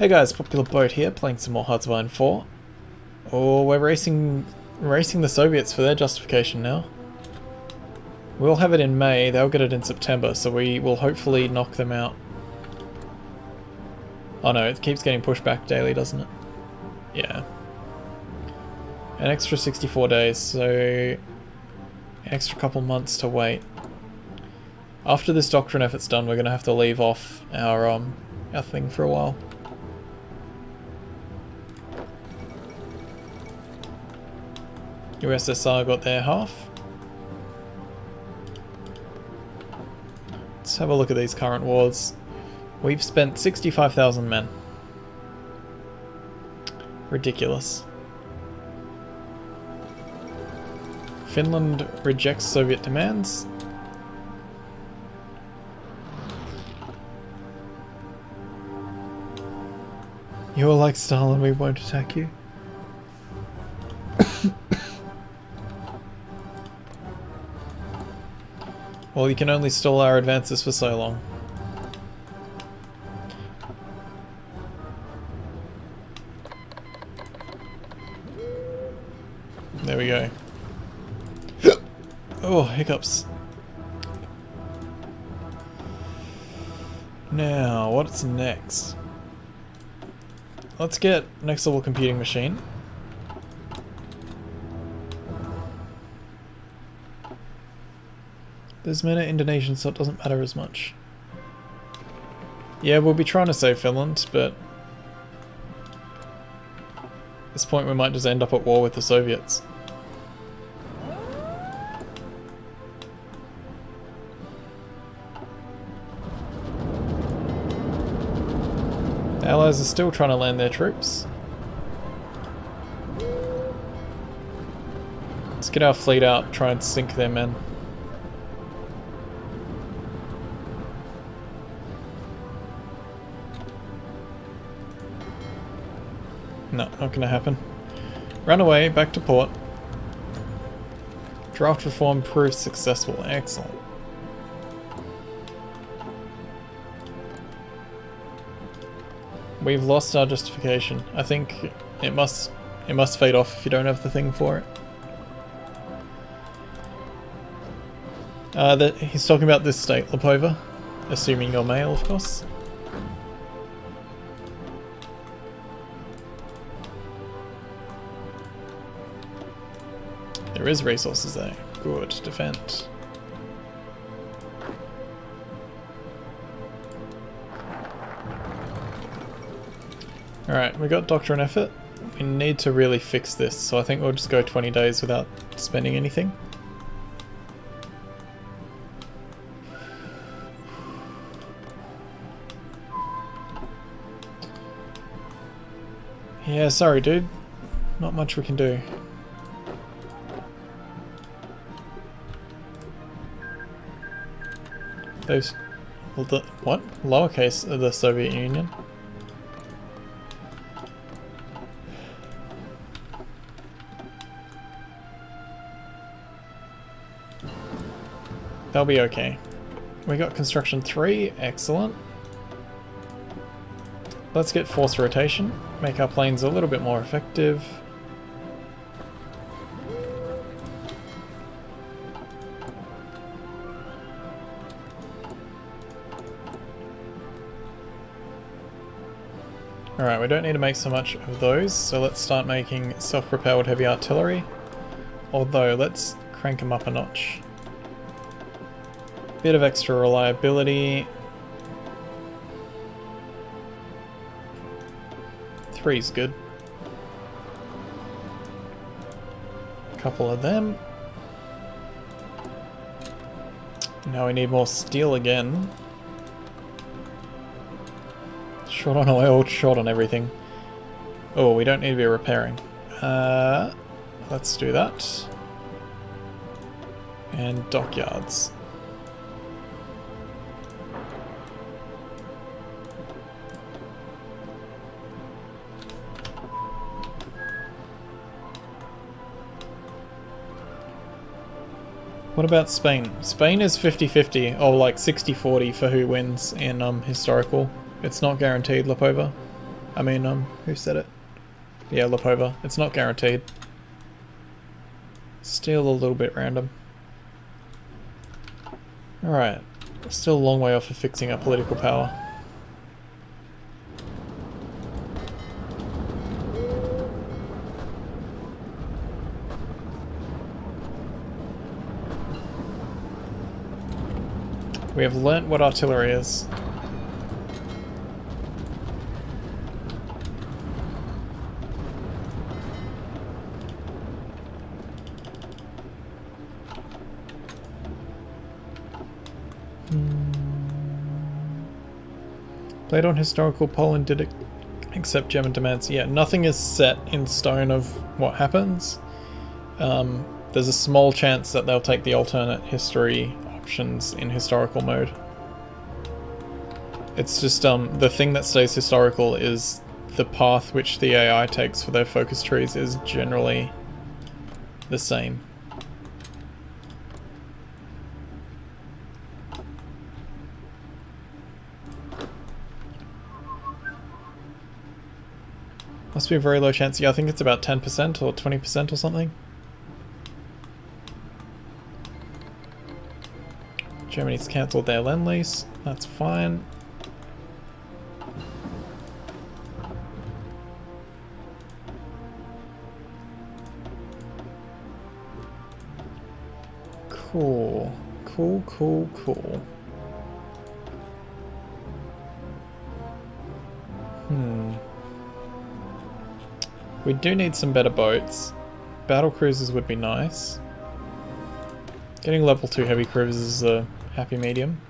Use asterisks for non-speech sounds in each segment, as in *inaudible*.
Hey guys, Popular Boat here, playing some more Hearts of Iron 4. Oh, we're racing racing the Soviets for their justification now. We'll have it in May, they'll get it in September, so we will hopefully knock them out. Oh no, it keeps getting pushed back daily, doesn't it? Yeah. An extra 64 days, so extra couple months to wait. After this doctrine effort's done, we're going to have to leave off our um our thing for a while. USSR got their half. Let's have a look at these current wars. We've spent 65,000 men. Ridiculous. Finland rejects Soviet demands. You're like Stalin, we won't attack you. Well, you can only stall our advances for so long. There we go. *gasps* oh, hiccups. Now, what's next? Let's get next level computing machine. There's many Indonesian, so it doesn't matter as much. Yeah, we'll be trying to save Finland, but at this point we might just end up at war with the Soviets. The Allies are still trying to land their troops. Let's get our fleet out, try and sink their men. No, not gonna happen. Run away, back to port. Draft reform proved successful. Excellent. We've lost our justification. I think it must it must fade off if you don't have the thing for it. Uh, that he's talking about this state, Lapova, assuming you're male, of course. There is resources there. Good, defend. Alright, we got Doctrine Effort. We need to really fix this, so I think we'll just go 20 days without spending anything. Yeah, sorry dude. Not much we can do. Those... Well, the, what? Lowercase of the Soviet Union? They'll be okay. We got construction 3, excellent. Let's get force rotation, make our planes a little bit more effective. Alright, we don't need to make so much of those, so let's start making self-propelled heavy artillery. Although, let's crank them up a notch. Bit of extra reliability. Three's good. Couple of them. Now we need more steel again. Short on oil, short on everything. Oh, we don't need to be repairing. Uh, let's do that. And dockyards. What about Spain? Spain is 50-50, or like 60-40 for who wins in um, historical. It's not guaranteed, Lapova. I mean, um, who said it? Yeah, Lipova. It's not guaranteed. Still a little bit random. Alright. Still a long way off of fixing our political power. We have learnt what artillery is. Played on historical Poland did it accept German demands. Yeah, nothing is set in stone of what happens. Um, there's a small chance that they'll take the alternate history options in historical mode. It's just um, the thing that stays historical is the path which the AI takes for their focus trees is generally the same. Must be a very low chance. Yeah, I think it's about 10% or 20% or something. Germany's cancelled their lend lease. That's fine. Cool. Cool, cool, cool. We do need some better boats. Battle cruisers would be nice. Getting level 2 heavy cruisers is a happy medium.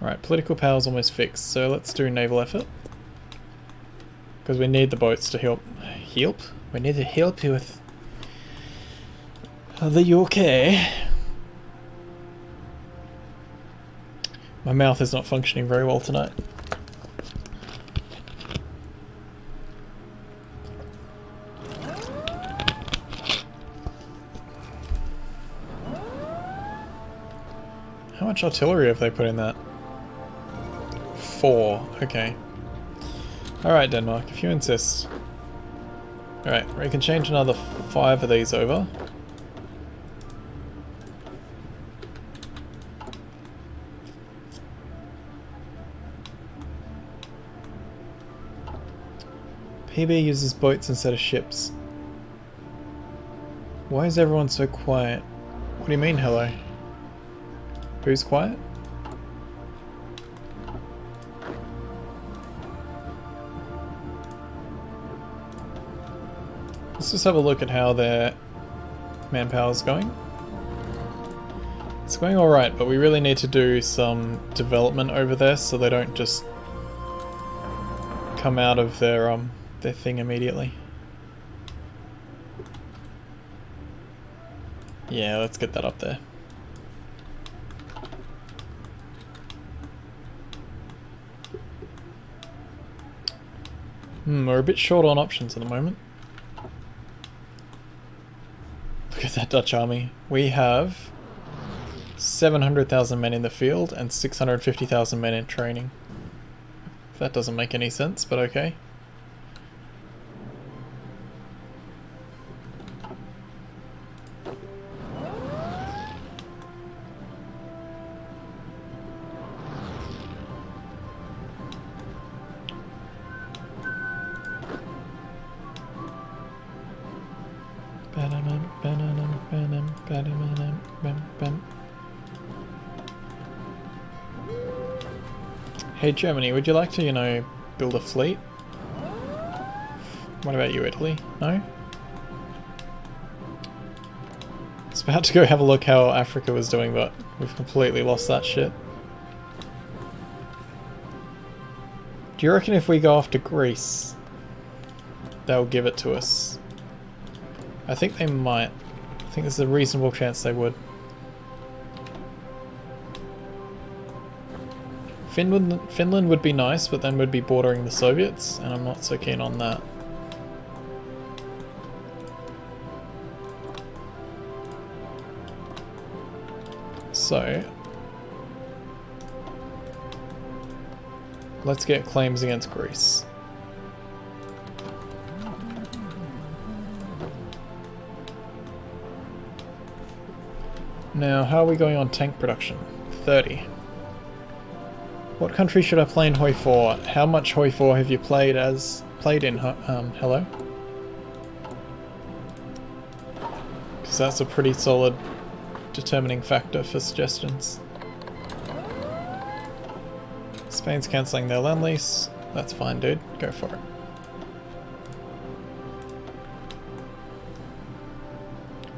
Alright, political power is almost fixed, so let's do naval effort. Because we need the boats to help. Help? We need to help you with the UK. My mouth is not functioning very well tonight. How much artillery have they put in that? Four, okay. Alright Denmark, if you insist. Alright, we can change another five of these over. PB uses boats instead of ships. Why is everyone so quiet? What do you mean, hello? Who's quiet? Let's just have a look at how their manpower is going. It's going alright, but we really need to do some development over there so they don't just come out of their um their thing immediately. Yeah, let's get that up there. Hmm, we're a bit short on options at the moment. Look at that Dutch army. We have 700,000 men in the field and 650,000 men in training. That doesn't make any sense, but okay. Hey Germany, would you like to, you know, build a fleet? What about you, Italy? No? It's about to go have a look how Africa was doing, but we've completely lost that shit. Do you reckon if we go after Greece, they'll give it to us? I think they might. I think there's a reasonable chance they would. Finland, Finland would be nice, but then we'd be bordering the Soviets, and I'm not so keen on that. So, let's get claims against Greece. Now, how are we going on tank production? 30. What country should I play in Hoi 4? How much Hoi 4 have you played as played in um, Hello? Because that's a pretty solid determining factor for suggestions. Spain's cancelling their lend lease. That's fine, dude. Go for it.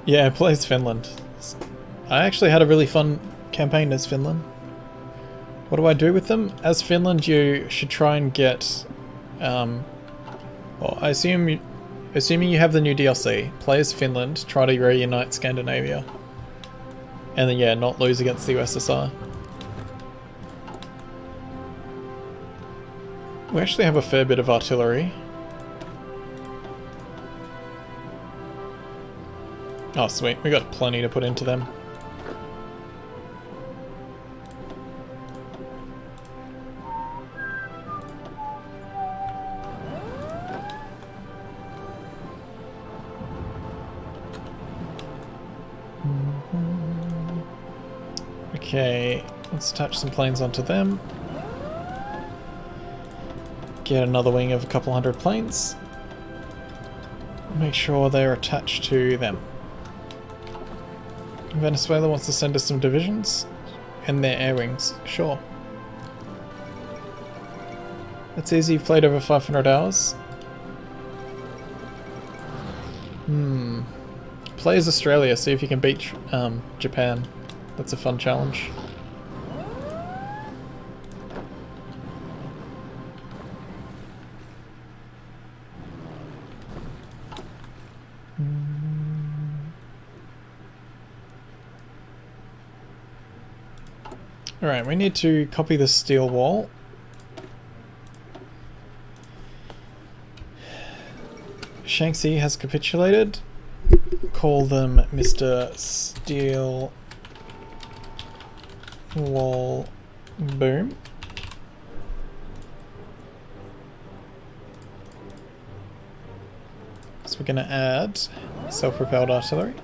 Yeah, plays Finland. I actually had a really fun campaign as Finland. What do I do with them? As Finland, you should try and get... Um, well, I assume... You, assuming you have the new DLC, play as Finland, try to reunite Scandinavia. And then, yeah, not lose against the USSR. We actually have a fair bit of artillery. Oh, sweet. We got plenty to put into them. Okay, let's attach some planes onto them. Get another wing of a couple hundred planes. Make sure they're attached to them. Venezuela wants to send us some divisions and their air wings, sure. That's easy, you've played over 500 hours. Hmm. Play as Australia, see if you can beat um, Japan. That's a fun challenge. Alright, we need to copy the steel wall. Shaanxi has capitulated. Call them Mr. Steel Wall Boom. So we're going to add self-propelled artillery.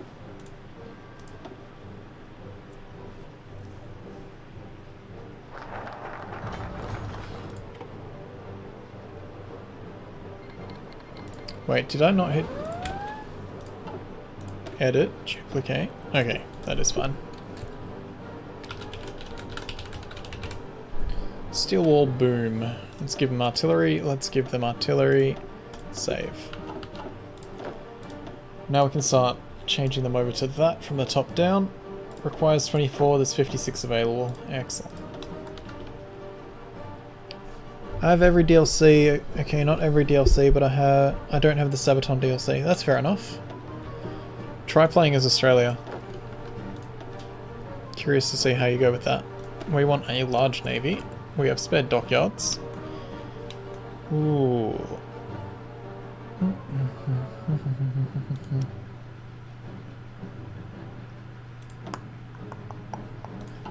Wait, did I not hit... Edit, duplicate? Okay, that is fine. Steel wall boom. Let's give them artillery, let's give them artillery. Save. Now we can start changing them over to that from the top down. Requires 24, there's 56 available. Excellent. I have every DLC. Okay, not every DLC, but I have. I don't have the Sabaton DLC. That's fair enough. Try playing as Australia. Curious to see how you go with that. We want a large navy. We have spare dockyards. Ooh. *laughs*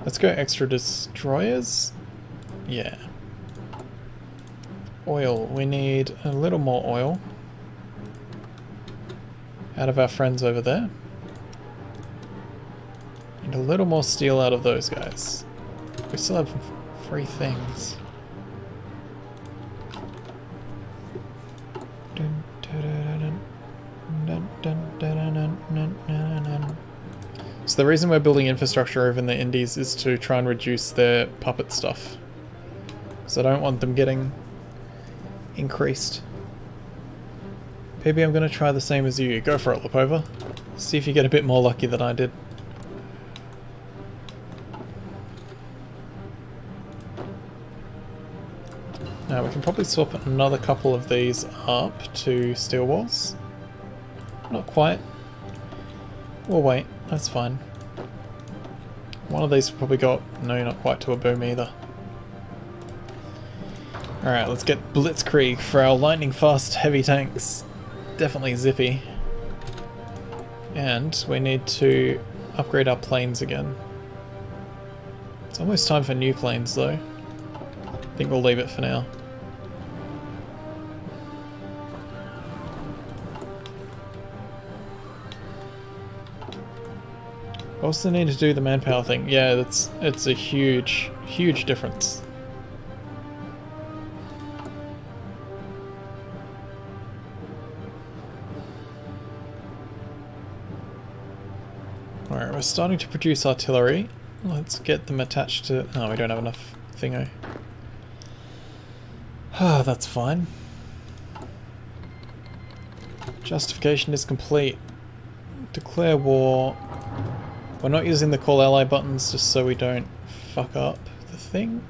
Let's go extra destroyers. Yeah. Oil. We need a little more oil out of our friends over there. And a little more steel out of those guys. We still have free things. So the reason we're building infrastructure over in the Indies is to try and reduce their puppet stuff. So I don't want them getting increased. Maybe I'm going to try the same as you. Go for it, Lipova. See if you get a bit more lucky than I did. Now we can probably swap another couple of these up to steel walls. Not quite. We'll wait, that's fine. One of these probably go up, no not quite to a boom either. Alright, let's get Blitzkrieg for our lightning fast heavy tanks. Definitely zippy. And we need to upgrade our planes again. It's almost time for new planes though. I think we'll leave it for now. The need to do the manpower thing? Yeah, that's it's a huge, huge difference. Alright, we're starting to produce artillery. Let's get them attached to... Oh, we don't have enough thingo. Ah, that's fine. Justification is complete. Declare war. We're not using the call ally buttons just so we don't fuck up the thing.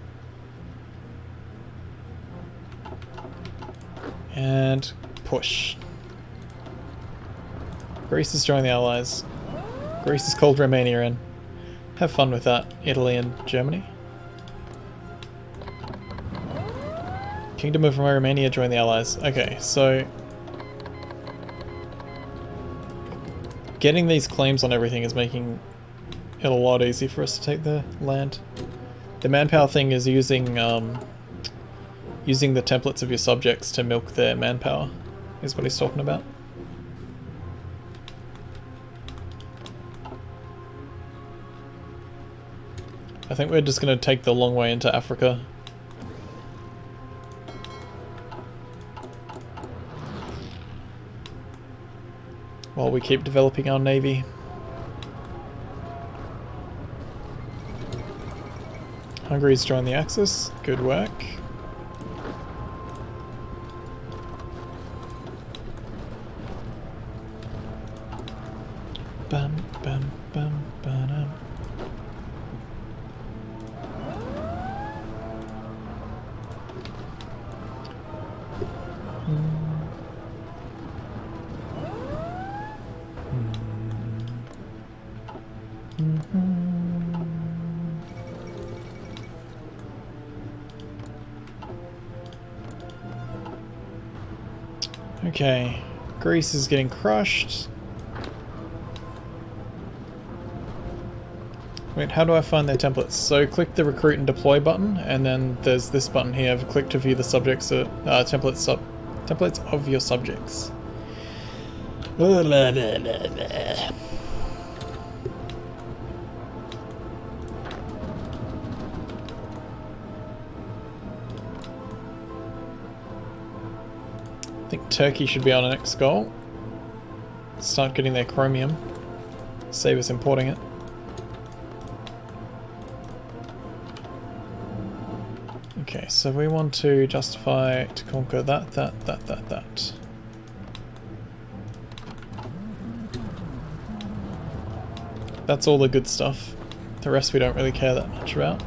And push. Greece has joined the allies. Greece is called Romania in. Have fun with that, Italy and Germany. Kingdom of Romania join the allies. Okay, so... Getting these claims on everything is making it a lot easier for us to take the land. The manpower thing is using um, using the templates of your subjects to milk their manpower, is what he's talking about. I think we're just going to take the long way into Africa. While we keep developing our navy. Hungary's joined the Axis. Good work. Okay, Greece is getting crushed. Wait, how do I find their templates? So click the recruit and deploy button, and then there's this button here, click to view the subjects, uh, uh, templates, sub templates of your subjects. Blah, blah, blah, Turkey should be on our next goal. Start getting their chromium. Save us importing it. Okay, so we want to justify to conquer that, that, that, that, that. That's all the good stuff. The rest we don't really care that much about.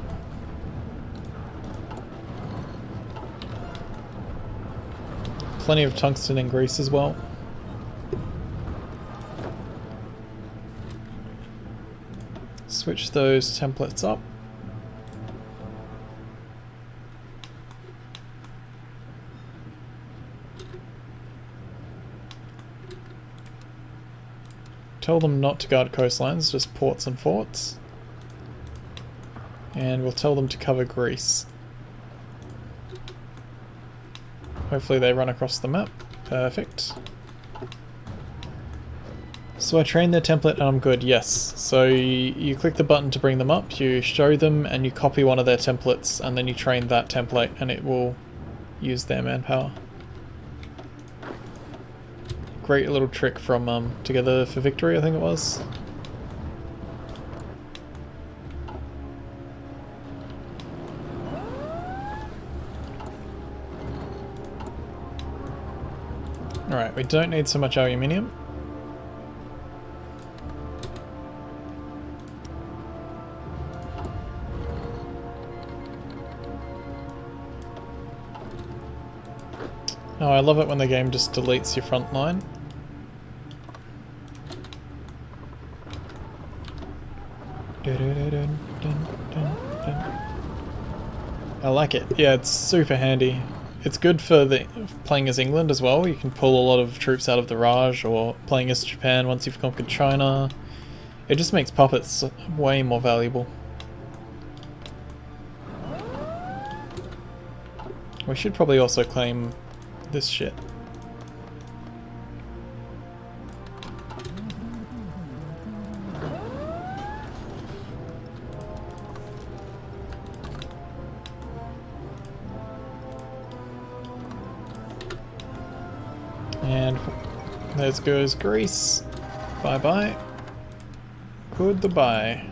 Plenty of tungsten in Greece as well. Switch those templates up. Tell them not to guard coastlines, just ports and forts. And we'll tell them to cover Greece. Hopefully they run across the map. Perfect. So I trained their template and I'm good, yes. So you, click the button to bring them up, you show them and you copy one of their templates and then you train that template and it will use their manpower great little trick from um, Together for Victory, I think it was. Alright, we don't need so much aluminium. Oh, I love it when the game just deletes your front line. I like it. Yeah, it's super handy. It's good for the playing as England as well. You can pull a lot of troops out of the Raj or playing as Japan once you've conquered China. It just makes puppets way more valuable. We should probably also claim this shit. There goes Greece. Bye bye. Goodbye.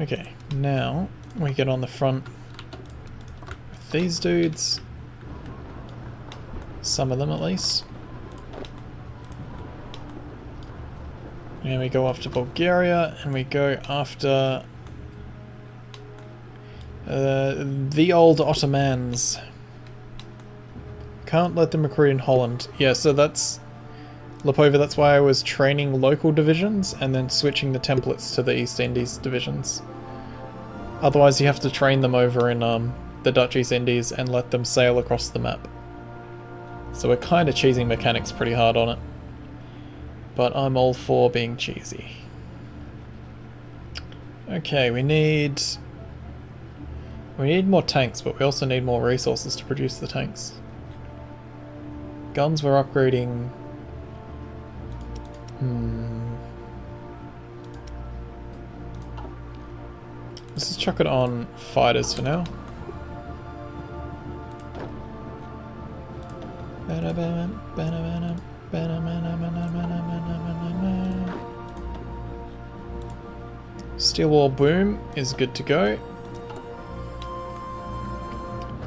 Okay, now we get on the front with these dudes. Some of them at least. And we go after Bulgaria and we go after uh, the old Ottomans. Can't let them recruit in Holland. Yeah, so that's Lipova, that's why I was training local divisions and then switching the templates to the East Indies divisions. Otherwise you have to train them over in um, the Dutch East Indies and let them sail across the map. So we're kind of cheesing mechanics pretty hard on it. But I'm all for being cheesy. Okay, we need... We need more tanks, but we also need more resources to produce the tanks. Guns we're upgrading Hmm. Let's just chuck it on fighters for now. Steel wall boom is good to go.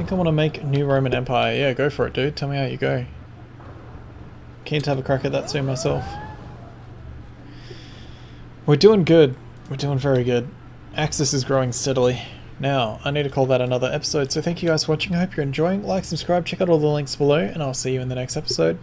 I think I want to make new Roman Empire. Yeah, go for it, dude. Tell me how you go. Keen to have a crack at that soon myself. We're doing good. We're doing very good. Axis is growing steadily. Now, I need to call that another episode, so thank you guys for watching. I hope you're enjoying. Like, subscribe, check out all the links below, and I'll see you in the next episode.